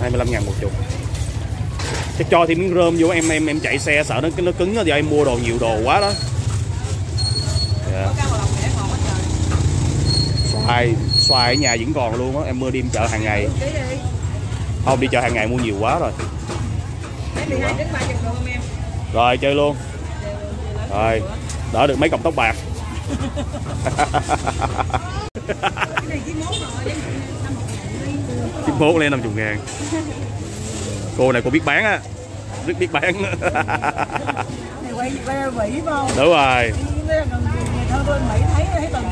25 ngàn một chục. Chắc cho thêm miếng rơm vô em em em chạy xe sợ nó nó cứng đó giờ em mua đồ nhiều đồ quá đó. Dạ. xoài xoài ở nhà vẫn còn luôn á em mưa đi chợ hàng ngày. Không đi chợ hàng ngày mua nhiều quá rồi. Rồi chơi luôn. Rồi đỡ được mấy cọng tóc bạc mốt lên 50 ngàn. Cô này cô biết bán á. Rất biết bán. Đúng rồi.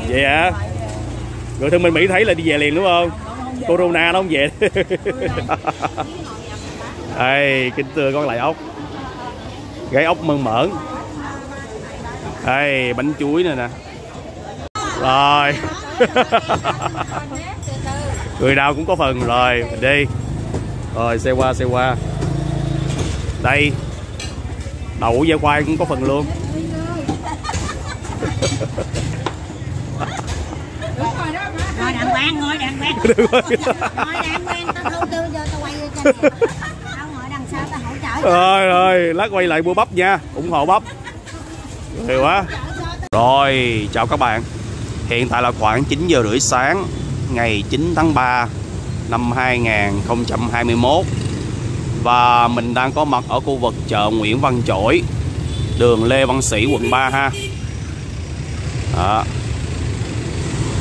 Vậy hả? người thân bên mỹ thấy là đi về liền đúng không? Corona nó không về. Đây kính thưa con lại ốc. Gáy ốc mơn mởn. Đây bánh chuối này nè. Rồi người nào cũng có phần rồi mình đi. Rồi xe qua xe qua. Đây. Đậu da quay cũng có phần luôn. Ngồi đàng hoàng ngồi đàng hoàng. Ngồi đàng hoàng tao thu tư giờ tao quay cho tao ngồi đằng sau tao hỗ trợ rồi rồi lát quay lại mua bắp nha ủng hộ bắp. Nhiều quá. Rồi chào các bạn. Hiện tại là khoảng 9 giờ rưỡi sáng ngày 9 tháng 3 năm 2021 và mình đang có mặt ở khu vực chợ Nguyễn Văn Chỗi, đường Lê Văn Sĩ, quận 3 ha. Đó.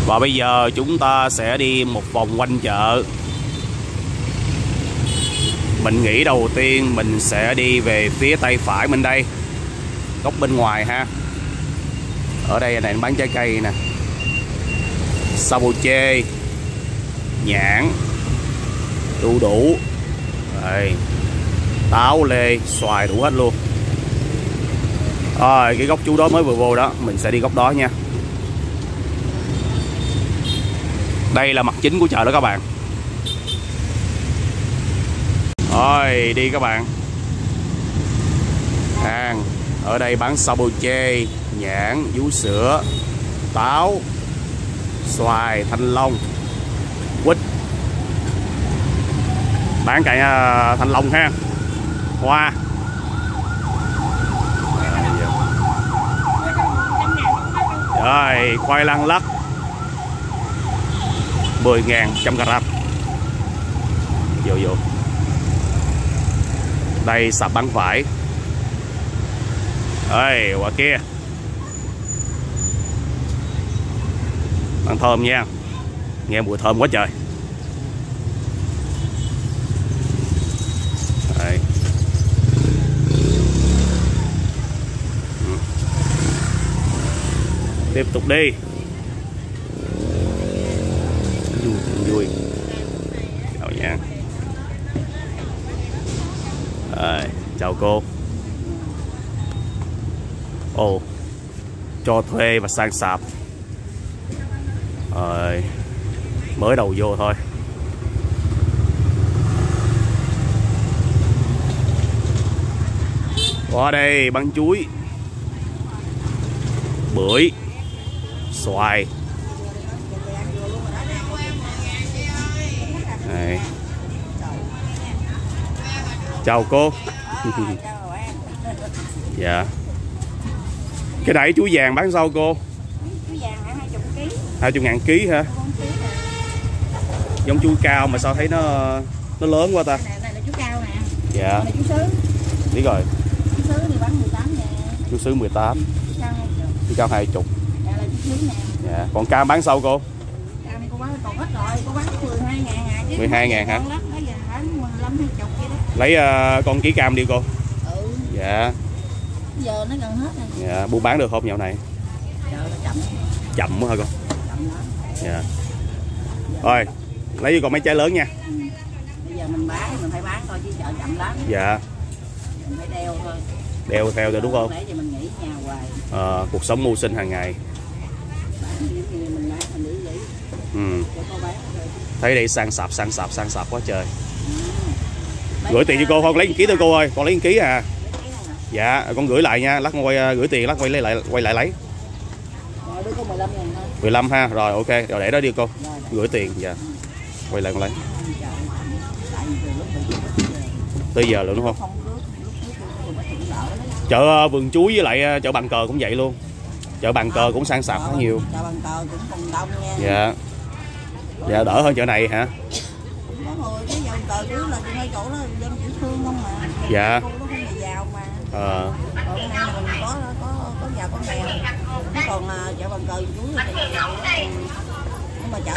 và bây giờ chúng ta sẽ đi một vòng quanh chợ. Mình nghĩ đầu tiên mình sẽ đi về phía tay phải bên đây, góc bên ngoài ha. Ở đây này bán trái cây nè. Sao chê nhãn. Đu đủ. Đây. Táo, lê, xoài đủ hết luôn. Rồi, cái góc chú đó mới vừa vô đó, mình sẽ đi góc đó nha. Đây là mặt chính của chợ đó các bạn. Rồi, đi các bạn. Hàng, ở đây bán chê, nhãn, vú sữa, táo, xoài, thanh long quýt. Bán cạnh à, thanh long ha. Hoa. Rồi, khoai lang lắc. 10 ngàn trăm carat vô vô. Đây, sạp bán vải. Ơi quả kia. Bán thơm nha nghe mùi thơm quá trời. Đấy. Ừ. tiếp tục đi. Vui vui. Chào nha Đấy, chào cô. Ồ Cho thuê và sang sạp. Rồi. Mới đầu vô thôi. Qua đây bán chuối. Bưởi. Xoài. Đây. Chào cô. Dạ. Cái đẩy chuối vàng bán sao cô? Chú vàng hả 20 kg 20 ngàn ký hả Giống chuối cao mà sao thấy nó nó lớn quá ta? Này này là chú cao nè. Dạ. Sứ. Biết rồi. Chú sứ thì bán 18 nè Chú sứ 18 chú cao 20 Chú cao 20 dạ là chú sứ nè. Dạ. Còn cam bán sao cô? Cao này cô bán còn ít rồi. Cô bán 12 ngàn hả chứ 12 ngàn hả? Ngon lắm, bây giờ bán 15 20 vậy đó. Lấy ờ, con ký cam đi cô. Ừ. Dạ. Giờ nó gần hết rồi. Dạ buôn bán được không dạo này? Chậm. Chậm quá hả con chậm lắm. Dạ. Rồi Lấy đi còn mấy trái lớn nha. Bây giờ mình bán mình phải bán thôi chứ chợ chậm lắm. Dạ. Mình phải đeo thôi. Đeo theo rồi đúng không? Cho mình nghỉ nhà hoài. Ờ, Cuộc sống mưu sinh hàng ngày. Ừ. Thấy đây sang sạp sang sạp sang sạp quá trời. Mấy Gửi tiền cho cô không? Lấy 1 ký thôi cô ơi. Con lấy 1 ký à. Dạ con gửi lại nha. Lát con quay ờ, gửi tiền lát quay lấy lại quay lại lấy. Rồi đứa có 15 ngàn thôi. 15 ha. Rồi ok. Rồi để đó đi cô. Gửi tiền dạ Quay lại con lấy tới giờ luôn đúng không? Chợ ờ, vườn chuối với lại ờ, chợ bàn cờ cũng vậy luôn. Chợ bàn cờ cũng sang sạp khá nhiều. Dạ. Dạ đỡ hơn chợ này hả? Dạ. Ờ. Còn à, chợ bàn cờ chuối mà chợ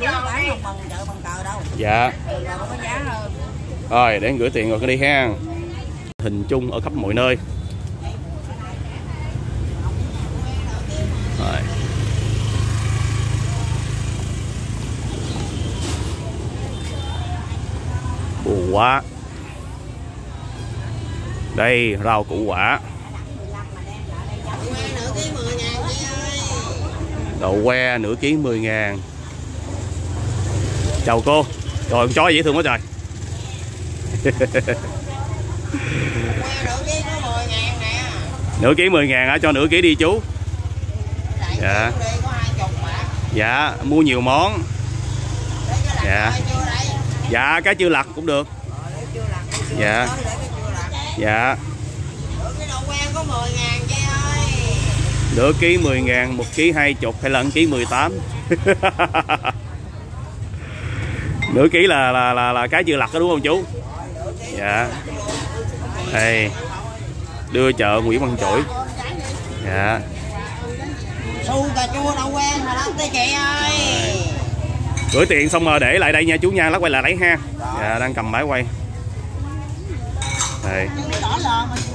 chuối bán không bằng chợ bàn cờ đâu. Dạ. Có giá hơn rồi để gửi tiền rồi cứ đi ha. Hình chung ở khắp mọi nơi. Rồi. Bù quá đây rau củ quả đậu que, nửa ký 10 ngàn. Chào cô. Trời, con chó dễ thương quá trời. Nửa ký 10 ngàn hả? Cho nửa ký đi, chú. Dạ. Dạ mua nhiều món. Dạ. Dạ cá chưa lặt cũng được. Dạ. Dạ nửa ký 10 ngàn một ký hai chục hay là một ký 18 nửa ký là là là, là cá chưa lặt đó đúng không chú? Dạ. Đây đưa chợ Nguyễn Văn Chổi. Dạ. Su cà chua đậu que mà lắm tới chị ơi. Gửi tiền xong rồi để lại đây nha chú nha lát quay lại lấy ha. Dạ đang cầm máy quay. Đây.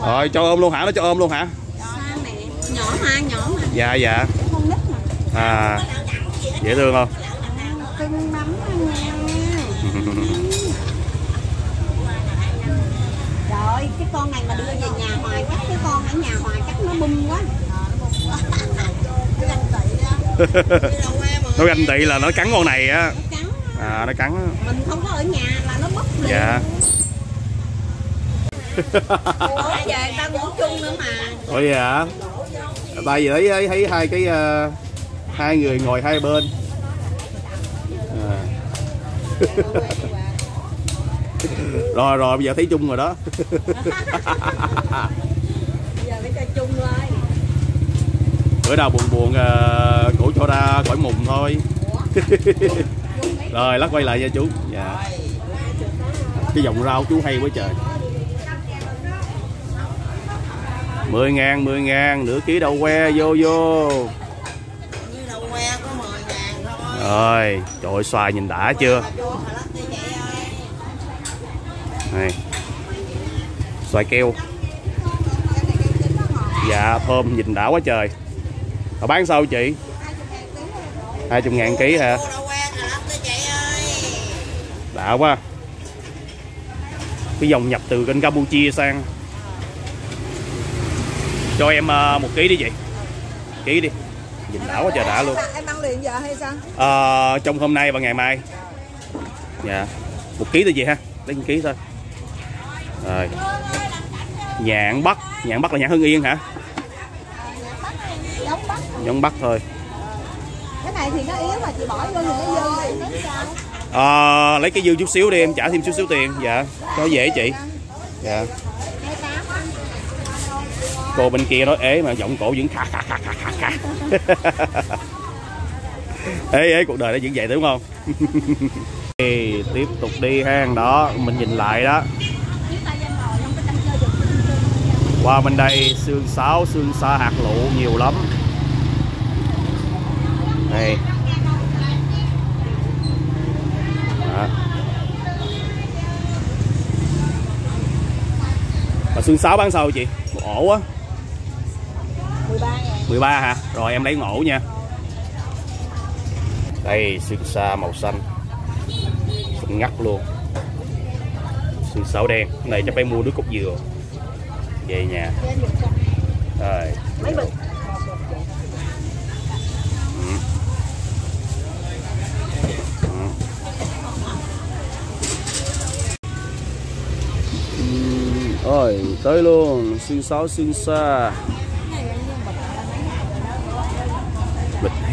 Rồi cho ôm luôn hả? Nó cho ôm luôn hả nhỏ mà nhỏ mà. Dạ dạ. Con nít mà. À dễ thương không? Cưng Trời cái con này mà đưa về nhà hoài chắc cái con ở nhà hoài chắc nó bum quá. nó ganh tị là nó cắn con này á. À nó cắn. Mình không có ở nhà là nó búp liền. dạ. Ủa, về ta ngủ chung nữa mà. ủa vậy hả tại vì thấy thấy, hai cái ờ, hai người ngồi hai bên. À. rồi rồi bây giờ thấy chung rồi đó. Bữa nào buồn buồn uh, cổ cho ra khỏi mùng thôi. Rồi lát quay lại nha chú. Dạ. Cái dòng rau chú hay quá trời 10 ngàn 10 ngàn nửa ký đậu que vô vô. Như đậu que có 10 ngàn thôi rồi trời ơi, xoài nhìn đã chưa? Này. Xoài keo. Dạ thơm nhìn đã quá trời. Họ bán sao chị? 20 ngàn ký hả? Đã quá. Cái dòng nhập từ kênh Campuchia sang cho em ờ, một ký đi chị ký đi. Nhìn đã quá trời đã luôn. Em ăn liền giờ hay sao? Ờ, trong hôm nay và ngày mai. Dạ. Một ký thôi chị ha. Lấy một ký thôi. Rồi. Nhạn bắc. Nhạn bắc là nhạn hưng yên hả? Giống bắc thôi. Cái này thì nó yếu mà chị bỏ vô thì nó dư thì nó sao? Ờ, lấy cái dư chút xíu đi em trả thêm chút xíu tiền. Dạ. Cho dễ chị. Dạ cô bên kia nói ế mà giọng cổ vẫn khà khà khà khà khà khà. Ế ế cuộc đời nó vẫn vậy đúng không? Ê, tiếp tục đi hang đó mình nhìn lại đó. Qua bên đây xương sáo xương sa hạt lựu nhiều lắm. Này Đó. Mà xương sáo bán sao chị? Một ổ á 13 ngàn. 13 hả? Rồi em lấy một ổ nha Đây xương sa màu xanh Xinh ngắt luôn Xương sáo đen Cái này chắc phải mua nước cốt dừa Về nhà Rồi? Ừ. Ừ. Rồi tới luôn xương sáo xương sa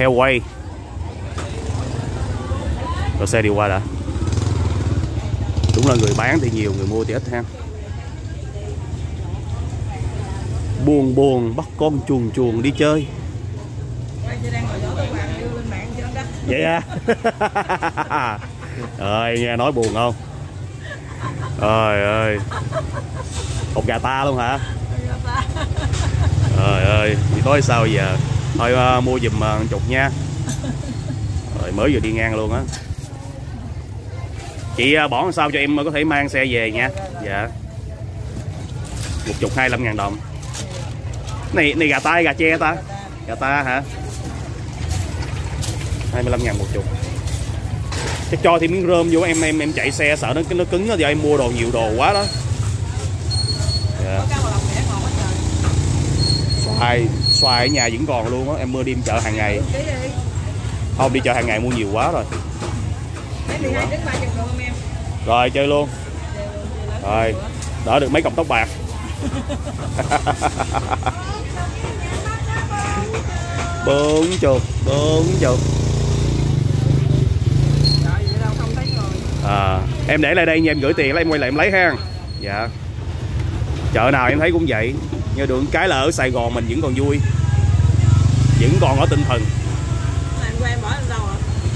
Quay Có xe đi qua đã. Đúng là người bán thì nhiều người mua thì ít ha. Buồn buồn bắt con chuồn chuồn đi chơi. Vậy à? Ơi nghe nói buồn không? Trời ơi. Một gà ta luôn hả? Trời ơi thì nói sao giờ thôi uh, mua giùm ờ, uh, chục nha. Rồi mới vừa đi ngang luôn á. Chị uh, bỏ làm sao cho em có thể mang xe về nha. Dạ. Một chục hai mươi ngàn đồng. Này này gà tai gà tre ta? Gà ta hả? 25 ngàn một chục Chắc cho thêm miếng rơm vô em em em chạy xe sợ nó nó cứng giờ em mua đồ nhiều đồ quá đó. Yeah. xoài xoài ở nhà vẫn còn luôn á em mua đi chợ hàng ngày. Không đi chợ hàng ngày mua nhiều quá rồi. Nhiều quá. rồi chơi luôn. Rồi đỡ được mấy cọng tóc bạc. Bốn chục bốn chục. À, em để lại đây nha em gửi tiền lấy em quay lại em lấy ha. Dạ. Chợ nào em thấy cũng vậy nhưng được cái là ở Sài Gòn mình vẫn còn vui. Vẫn còn ở tinh thần.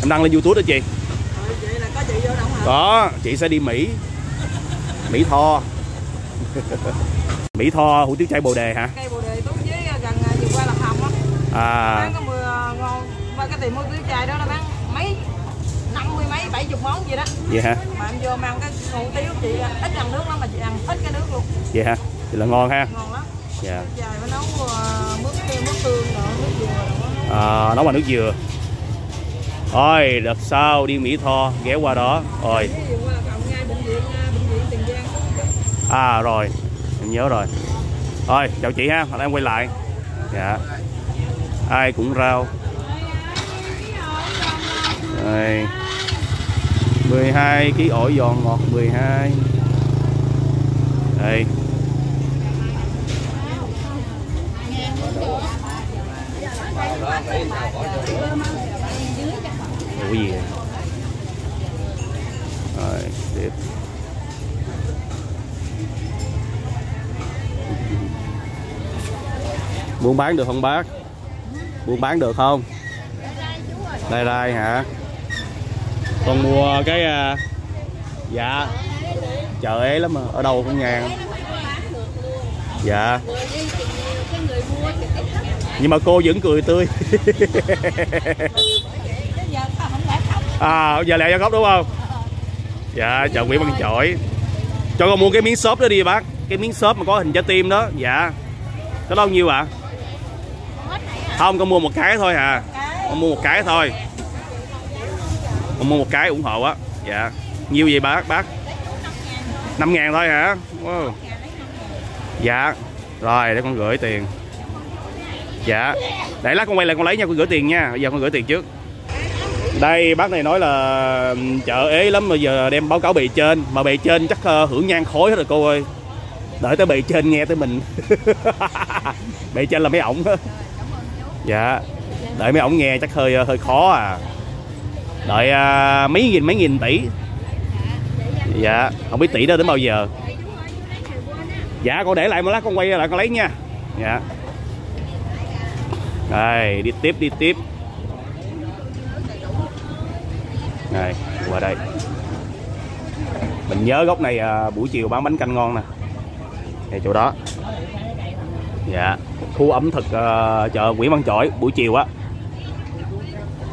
Em đăng lên YouTube đó chị. Có chị sẽ đi Mỹ. Mỹ Tho. Mỹ Tho hủ tiếu chay Bồ Đề hả? Cây bồ đề tốt với gần vừa qua lạc hồng á. À. Bán có mưa ngon. Qua cái tiệm mua tiếu chai đó nó bán mấy năm mươi mấy bảy chục món gì đó. Vậy hả? Mà em vô mang cái hủ tiếu chị ít ăn nước lắm mà chị ăn ít cái nước luôn. Vậy hả? Thì là ngon ha. Ngon lắm dạ. Chai nó nấu mướp mướp tương nữa nước dừa nữa à, nấu bằng nước dừa. Thôi đợt sau đi Mỹ Tho ghé qua đó. Rồi chút à rồi. Em nhớ rồi. Thôi chào chị ha hồi em quay lại. Dạ. Ai cũng rau. Đây. 12 ký ổi giòn ngọt 12 đây gì? Rồi, tiếp Buôn bán được không bác? Buôn bán được không? Đây đây hả? Con mua cái à, Dạ Chợ ế lắm mà Ở đâu cũng ngàn Dạ Nhưng mà cô vẫn cười tươi À giờ lẹ cho góc, đúng không? Dạ chào Nguyễn Văn Chổi. Cho con mua cái miếng xốp đó đi, bác. Cái miếng xốp mà có hình trái tim đó. Dạ. Cái đó bao nhiêu ạ? Không, con mua một cái thôi à. Con mua một cái thôi. Con mua một cái ủng hộ á. Dạ. Nhiêu gì bác? Bác? Năm ngàn thôi hả? Wow. Dạ. Rồi, để con gửi tiền. Dạ. Để lát con quay lại, con lấy nha. Con gửi tiền nha. Bây giờ con gửi tiền trước đây bác này nói là ừ, chợ ế lắm bây giờ đem báo cáo bề trên. Mà bề trên chắc ờ, hưởng nhan khối hết rồi cô ơi. Đợi tới bề trên nghe tới mình. Bề trên là mấy ổng dạ đợi mấy ổng nghe chắc hơi ờ, hơi khó à. Đợi uh, mấy nghìn mấy nghìn tỷ. Dạ không biết tỷ đó đến bao giờ. Dạ con để lại một lát con quay lại con lấy nha. Dạ. Đây đi tiếp đi tiếp. Này qua đây. Mình nhớ góc này à, buổi chiều bán bánh canh ngon nè. Ngay chỗ đó. Dạ. Khu ẩm thực à, chợ Nguyễn Văn Chổi buổi chiều á.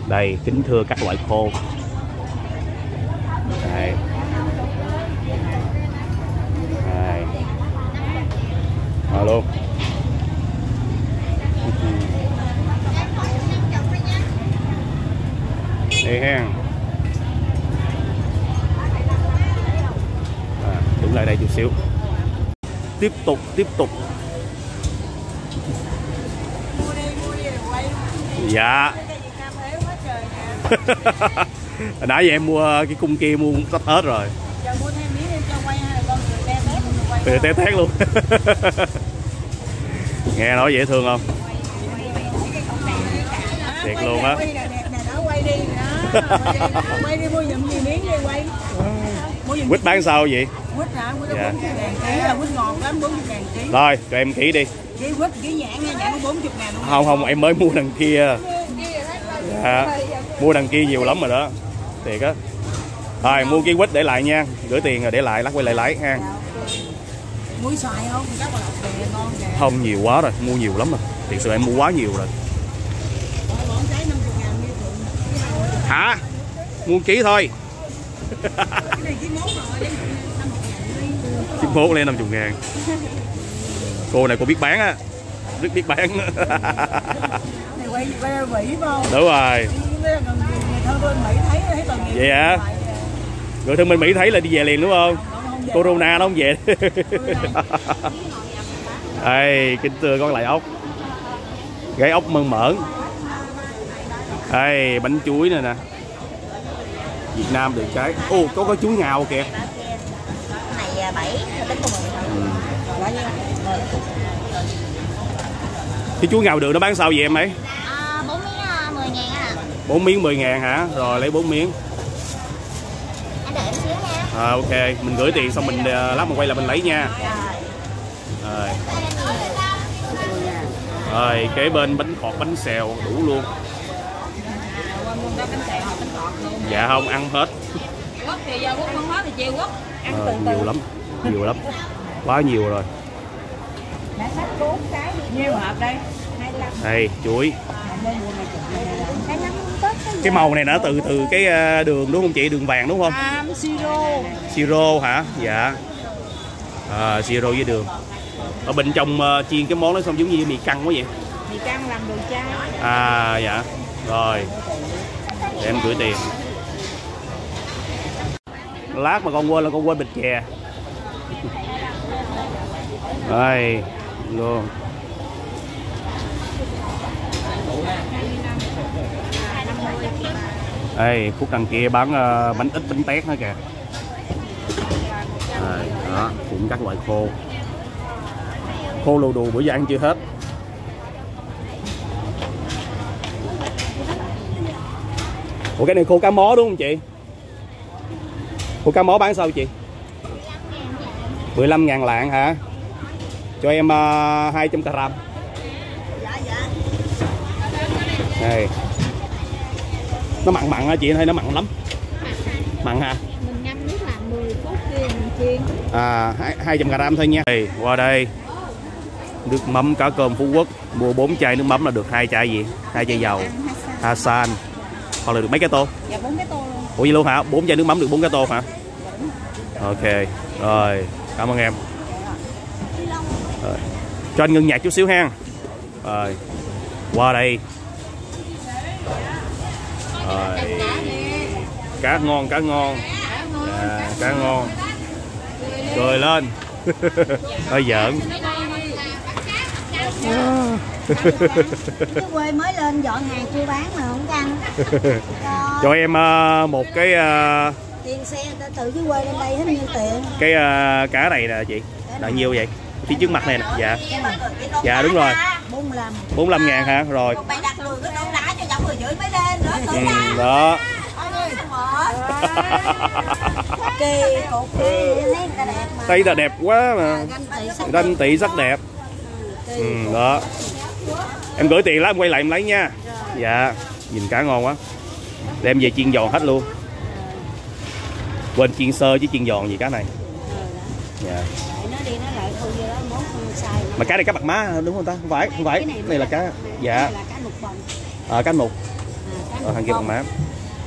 Đây kính thưa các loại khô. Đây đây vào luôn. Đi hen. Lại đây chút xíu tiếp tục tiếp tục dạ hồi nãy giờ em mua cái cung kia mua cũng sắp hết rồi từ té tét luôn nghe nói dễ thương không thiệt luôn á quay đi mua giùm gì miếng đi quay quýt bán sao vậy quýt hả? Quýt Dạ. có 40 ngàn ký là quýt ngọt lắm 40 ngàn ký. Rồi cho em kỹ đi. Ký quýt ký nhãn nha nhãn có 40 ngàn luôn không không em mới mua đằng kia. Dạ. mua đằng kia nhiều lắm rồi đó. Thiệt á. Rồi mua cái quýt để lại nha. Gửi tiền rồi để lại lát quay lại lấy ha. Muối xoài không? Các bạn lọc kìa ngon kìa không nhiều quá rồi. Mua nhiều lắm rồi. Thiệt sự em mua quá nhiều rồi. Bọn trái 50 ngàn như thường hả? Mua ký thôi. Cái này ký mốt rồi đấy 50 ngàn đi chiếc mốt lên 50 ngàn. Cô này cô biết bán á. Rất biết bán. Đúng rồi. Vậy hả? Người thân bên mỹ thấy là đi về liền đúng không? Corona nó không về. Đây kính thưa con lại ốc. Gáy ốc mơn mởn. Đây bánh chuối này nè. Việt nam được cái. Ô có có chuối ngào kìa này à, bảy tính của mình. Là nhiêu? cái chuối ngào đường nó bán sao vậy em ấy À, bốn miếng à, 10 ngàn á. Bốn miếng 10 ngàn hả? Rồi lấy bốn miếng. Anh đợi em xíu nha. À, ok. Mình gửi tiền xong mình ờ, lát mình quay lại mình lấy nha. Rồi. Rồi. Kế bên bánh khọt bánh xèo đủ luôn. Dạ không ăn hết. Quất thì giờ quất không hết thì chiều quất. Ăn Ờ, từ từ. nhiều lắm nhiều lắm. Quá nhiều rồi. Đây 25 đây? Chuối. Cái màu này nó từ từ cái ờ, đường đúng không chị? Đường vàng đúng không? Am siro. Siro hả? Dạ. À, siro với đường. Ở bên trong ờ, chiên cái món đó xong giống như mì căng quá vậy? Mì căng làm đồ chai à dạ. Rồi. Để em gửi tiền. Lát mà con quên là con quên bịch chè đây luôn đây khúc đằng kia bán uh, bánh ít bánh tét nữa kìa đây, đó cũng các loại khô khô lù đù bữa giờ ăn chưa hết Ủa cái này khô cá mó đúng không chị? Khô cá mó bán sao chị? 15 ngàn lạng hả? Cho em uh, 200 gram Đây Nó mặn mặn hả chị? Hay nó mặn lắm? Mặn hả? Mình ngâm nước làm 10 phút kia mình chiên À, hai- 200 gram thôi nha đây, Qua đây Nước mắm cá cơm Phú Quốc Mua 4 chai nước mắm là được hai chai gì? hai chai dầu Asan Hoặc là được mấy cái tô? dạ cái tô luôn Ủa vậy luôn hả? 4 chai nước mắm được 4 cái tô hả? Ok Rồi Cảm ơn em. Rồi. Cho anh ngưng nhạc chút xíu ha. Rồi Qua đây. Rồi. Cá ngon cá ngon. À, Cá ngon. Cười lên. Hơi giỡn. Quê mới lên dọn hàng chưa bán mà không ăn Cho em ờ, một cái ờ, tiền xe ta từ dưới quê lên đây hết nhiêu tiền. Cái ờ, cá này nè chị Là nhiêu vậy? Phía trước mặt này nè Dạ. Dạ đúng rồi. 45 45 ngàn hả? Rồi. Ừ, Đó. Kỳ cục đi Thấy người ta đẹp quá mà. Ganh tị sắc rất đẹp. Ừ, Đó. Em gửi tiền lát em quay lại em lấy nha. Dạ. Nhìn cá ngon quá. Để em về chiên giòn hết luôn Quên chiên sơ chứ chiên giòn gì cá này. Dạ. Không sai Mà cá này cá bạc má đúng không ta? Không phải, không phải. Cái Này là cá Dạ. là cá lục bồng à, à, Ở thằng kia bạc má.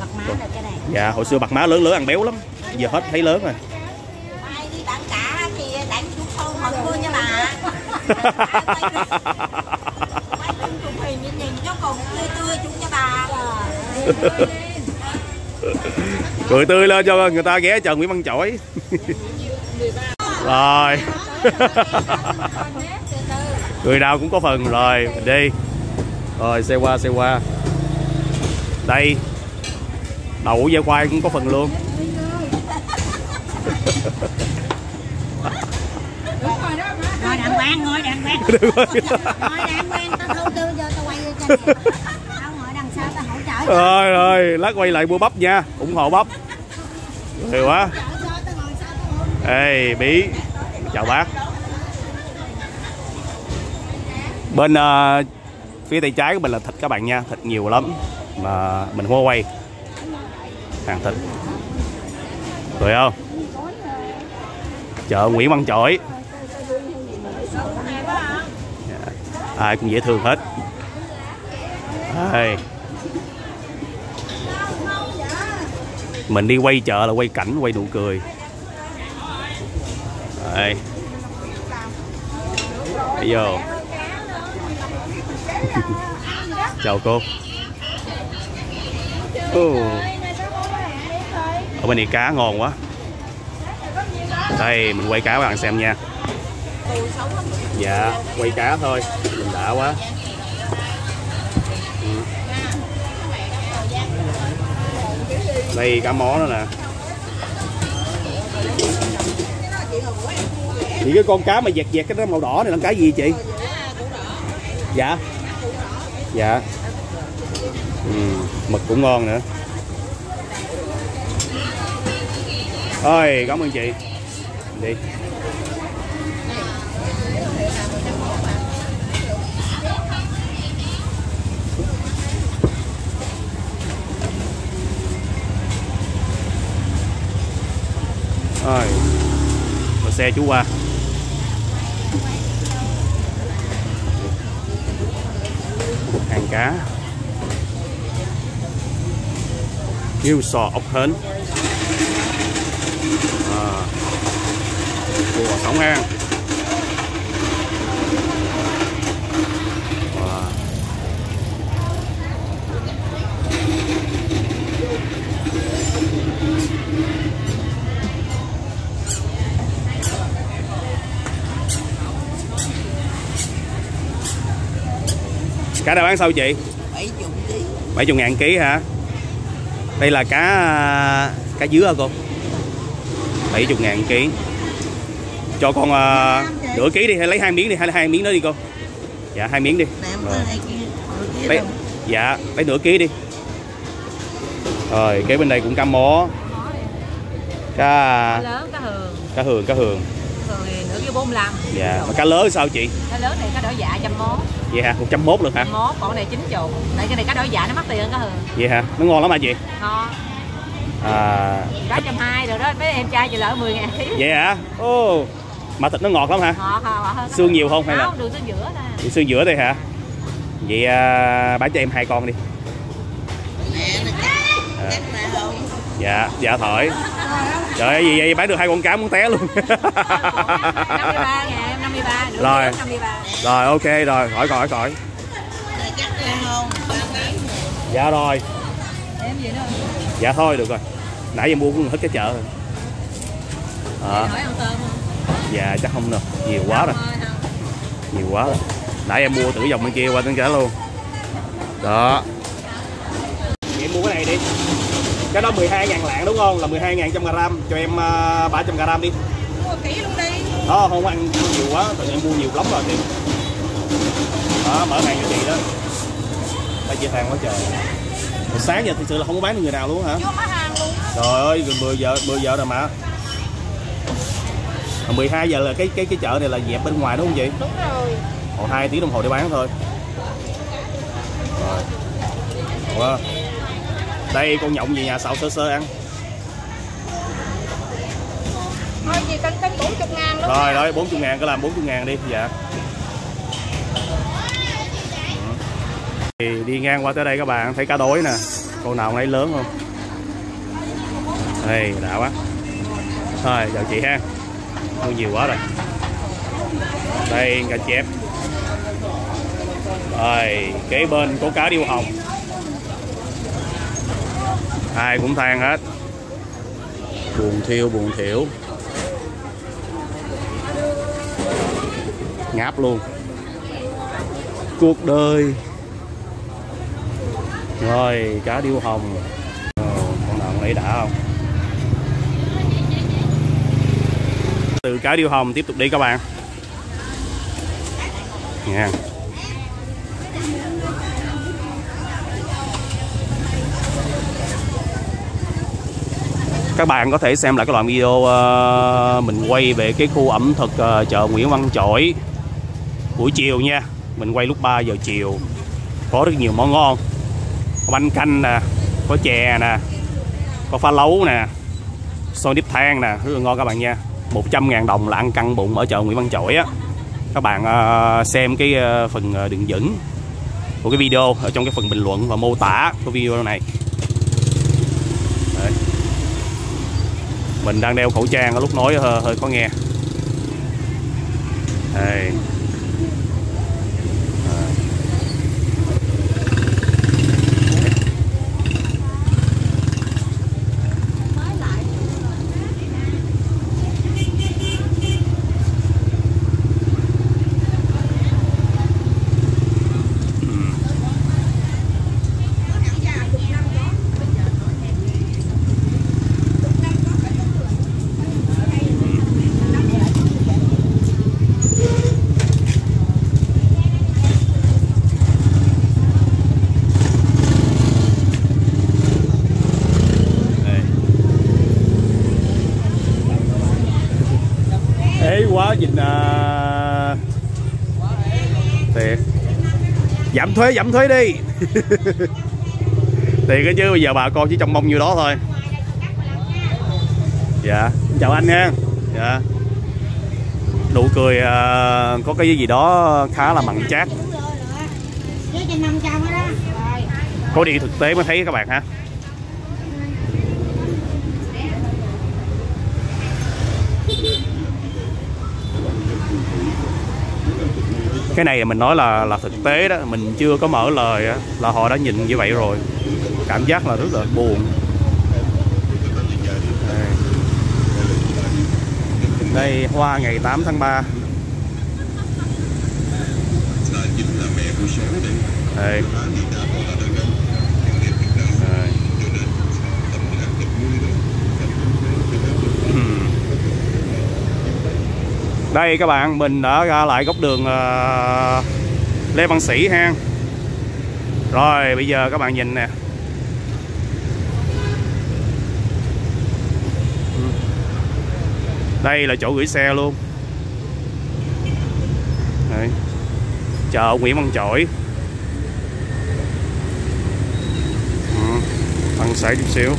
Bạc má là cái này. Dạ hồi xưa bạc má lớn lớn ăn béo lắm. Giờ hết thấy lớn rồi. Quay lưng chụp hình nhìn cho còn tươi tươi chúng nha bà cười tươi lên cho người ta ghé chờ Nguyễn Văn Chổi. Rồi. Người nào cũng có phần rồi mình đi. Rồi xe qua xe qua. Đây. Đậu da khoai cũng có phần luôn. Ngồi đàng hoàng, ngồi đàng hoàng. Ngồi đàng hoàng, tao thu tư cho tao quay cho rồi rồi lát quay lại mua bắp nha ủng hộ bắp. Nhiều quá. Ê bí chào bác. Bên uh, phía tay trái của mình là thịt các bạn nha thịt nhiều lắm mà mình không quay. Hàng thịt. Rồi không? Chợ Nguyễn Văn Chổi. Dạ, ai cũng dễ thương hết. Đây. Mình đi quay chợ là quay cảnh, quay nụ cười. Đây. Bây giờ chào cô. Ở bên này cá ngon quá. Đây, mình quay cá các bạn xem nha. Dạ quay cá thôi. Mình đã quá. Đây cá mó nữa nè. Thì cái con cá mà dẹt dẹt cái đó màu đỏ này là cá gì chị? Dạ. Dạ. Ừ, mực cũng ngon nữa. Ơi cảm ơn chị. Đi. Rồi rồi xe chú qua. Hàng cá. Yêu sò ốc hến. À, của sống an cá đã bán sao chị bảy chục ký. 70 ngàn ký hả? Đây là cá cá dứa hả cô? 70 ngàn ký. Cho con à, nửa ký đi hay lấy hai miếng đi hay hai miếng đó đi cô. Dạ hai miếng đi. Rồi. lấy, dạ lấy nửa ký đi. Rồi kế bên đây cũng cá mó. Cá lớn cá hường cá hường. Cá hường hường thì nửa ký 45 dạ mà cá lớn sao chị? Cá lớn này cá đỏ dạ trăm mốt vậy hả? 101 lượt hả? trăm mốt còn này chín chục. Tại cái này cá đỏ dạ nó mắc tiền hơn cá hường vậy hả? Nó ngon lắm hả chị? Ngon. À. Cá trăm hai rồi đó. Mấy em trai chị lỡ 10 ngàn ký. Vậy hả? Ô mà thịt nó ngọt lắm hả? Ngọt ngọt hơn. Xương nhiều không hay là- không đường xương giữa nè. Đi xương giữa đây hả? Vậy à, bán cho em hai con đi. Không dạ dạ thổi trời ơi gì vậy bán được hai con cá muốn té luôn 53 ngàn 53 nửa rồi. rồi ok rồi. Khỏi khỏi khỏi. Dạ rồi. Dạ thôi được rồi. Nãy giờ mua cũng hết cái chợ rồi. À, dạ chắc không được nhiều quá rồi. Nhiều quá rồi. Nãy em mua từ dòng bên kia qua tính cả luôn. Đó. Vậy em mua cái này đi. Cái đó 12 ngàn lạng đúng không? Là 12 ngàn trăm gram. Cho em ờ, 300 gram đi mua kỹ luôn đi đó không ăn nhiều quá tại em mua nhiều lắm rồi thì đó mở hàng cho chị đó. Phải chia hàng quá trời. Hồi sáng giờ thực sự là không có bán được người nào luôn hả? Hàng luôn trời ơi gần 10 giờ 10 giờ rồi mà. Hồi 12 giờ là cái cái cái chợ này là dẹp bên ngoài đúng không chị? Đúng rồi. Còn 2 tiếng đồng hồ để bán thôi. Rồi. Wow. đây con nhộng về nhà xào sơ sơ ăn thôi gì cân cân 40 ngàn luôn rồi rồi 40 ngàn cứ làm 40 ngàn đi dạ. Thì đi ngang qua tới đây các bạn thấy cá đối nè. Con nào nấy lớn không? Đây đã quá. Thôi chào chị ha. Mua nhiều quá rồi. Đây cá chép. Rồi kế bên có cá điêu hồng. Ai cũng than hết. Buồn thiêu buồn thiểu ngáp luôn. Cuộc đời. Rồi cá điêu hồng. Ồ, con nào lấy đã không? Từ cá điêu hồng tiếp tục đi các bạn. Nha. Các bạn có thể xem lại cái đoạn video ờ, mình quay về cái khu ẩm thực ờ, chợ Nguyễn Văn Chỗi buổi chiều nha. Mình quay lúc 3 giờ chiều. Có rất nhiều món ngon. Có bánh canh nè có chè nè có phá lấu nè xôi nếp than nè rất là ngon các bạn nha. 100 ngàn đồng là ăn căng bụng ở chợ Nguyễn Văn Chỗi á. Các bạn à, xem cái à, phần à, đường dẫn của cái video ở trong cái phần bình luận và mô tả của video này. Đấy. mình đang đeo khẩu trang ở lúc nói hơi, hơi có nghe. Đấy. Ế quá nhìn à... thiệt. Giảm thuế giảm thuế đi. Thiệt cái chứ bây giờ bà con chỉ trông mong như đó thôi. Dạ. Chào anh nha. Dạ. Nụ cười à, có cái gì đó khá là mặn chát. Với trên 500 đó đó. Rồi. có đi thực tế mới thấy các bạn ha cái này mình nói là là thực tế đó mình chưa có mở lời đó, là họ đã nhìn như vậy rồi. Cảm giác là rất là buồn. Đây hoa ngày 8 tháng 3 đây. Đây các bạn mình đã ra lại góc đường ờ, Lê Văn Sĩ ha. Rồi bây giờ các bạn nhìn nè. Đây là chỗ gửi xe luôn. Đấy. chợ Nguyễn Văn Chỗi Ừ, ăn sáng chút xíu.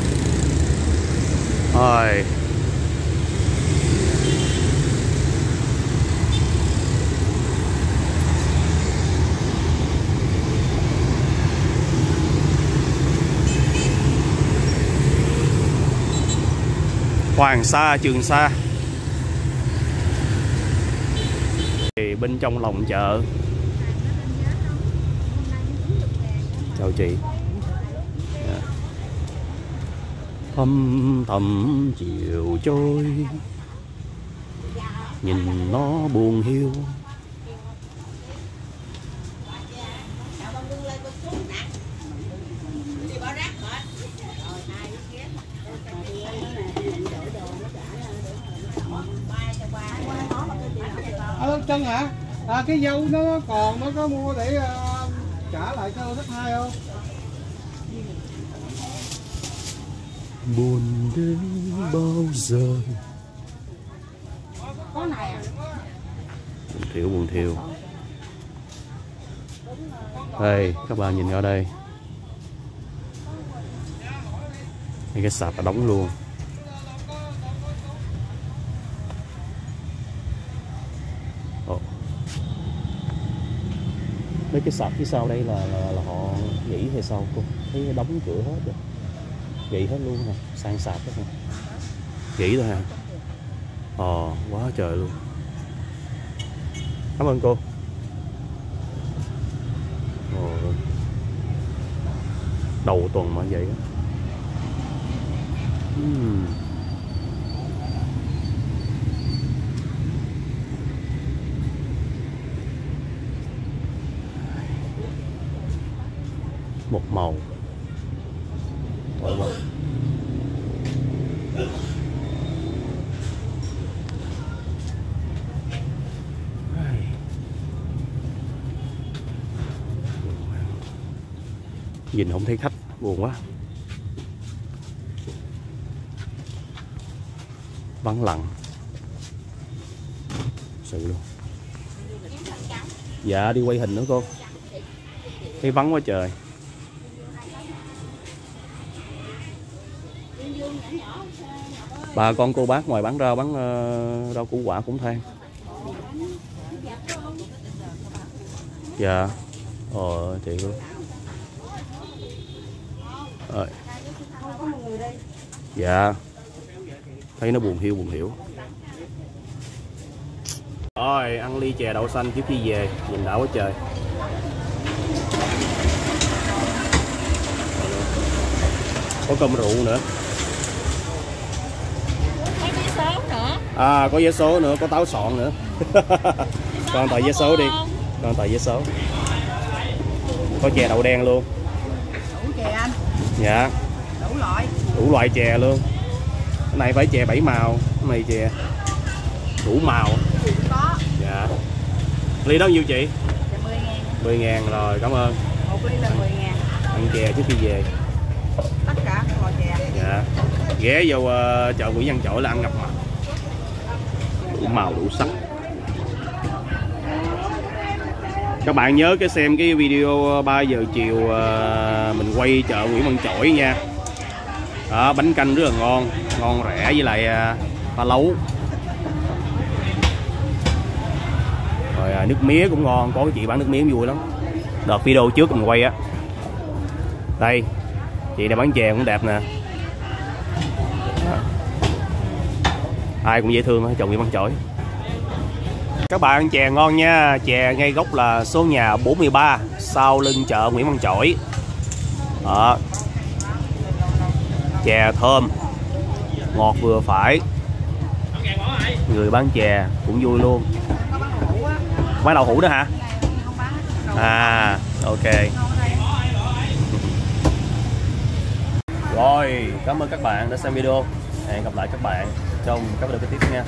Rồi. Hoàng Sa, Trường Sa. Thì bên trong lòng chợ. Chào chị. Dạ. Thâm thầm chiều trôi nhìn nó buồn hiu. Chân hả? À, cái dâu nó còn nó có mua để ờ, trả lại cho khách hai không? buồn đến bao giờ Có này à? buồn thiểu buồn thiểu đây các bạn nhìn ở đây Đây, cái sạp đã đóng luôn mấy cái sạp phía sau đây là, là, là họ nghỉ hay sao cô? Thấy đóng cửa hết rồi. Nghỉ hết luôn nè sang sạp hết nè. Nghỉ thôi hả? Ờ quá trời luôn. Cảm ơn cô. Ồ. đầu tuần mà vậy đó Ừm. Một màu. Nhìn không thấy khách, buồn quá. Vắng lặng. Sự luôn. Dạ đi quay hình nữa, cô. Thấy vắng quá trời. Bà con cô bác ngoài bán rau bán ờ, rau củ quả cũng than. Dạ. Ờ chị luôn. Ờ. dạ. Thấy nó buồn hiu, buồn hiểu rồi, ăn ly chè đậu xanh trước khi về. Nhìn đã quá trời. Có cơm rượu nữa Có vé số nữa à có vé số nữa có táo sọn nữa. Con tờ vé số đi. Con tờ vé số. Có chè đậu đen luôn. Đủ chè anh. Dạ. Đủ loại. Đủ loại chè luôn. Cái này phải chè bảy màu. Cái này chè đủ màu. Có. Dạ. Ly đó nhiêu chị? Chè 10 ngàn. 10 ngàn rồi cảm ơn. Một ly là 10 ngàn. Ăn chè trước khi về. Tất cả loại chè. Dạ. Ghé vô ờ, chợ Nguyễn Văn Chỗi là ăn ngập mặt đủ màu đủ sắc. Các bạn nhớ cái xem cái video ờ, 3 giờ chiều ờ, mình quay chợ Nguyễn Văn Chỗi nha. Đó, bánh canh rất là ngon ngon rẻ với lại ờ, pha lấu rồi nước mía cũng ngon có cái chị bán nước mía vui lắm. Đợt video trước mình quay á. Đây chị này bán chè cũng đẹp nè. Ai cũng dễ thương hết chồng Nguyễn Văn Chổi các bạn chè ngon nha. Chè ngay gốc là số nhà 43 sau lưng chợ Nguyễn Văn Chổi đó. Chè thơm, ngọt vừa phải. Người bán chè cũng vui luôn. Bán đậu hũ nữa hả? À ok. Rồi, cảm ơn các bạn đã xem video. Hẹn gặp lại các bạn trong các video tiếp nha.